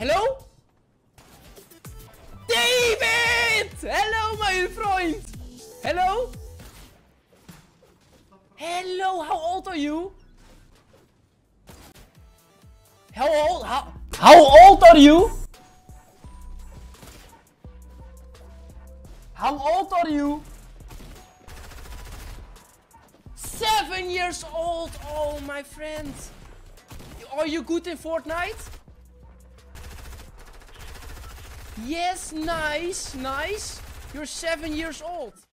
Hello? David! Hello, my friend! Hello? Hello, how old are you? How old? How, how old are you? How old are you? Seven years old! Oh, my friend. Are you good in Fortnite? Yes, nice, nice. You're seven years old.